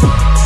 Peace.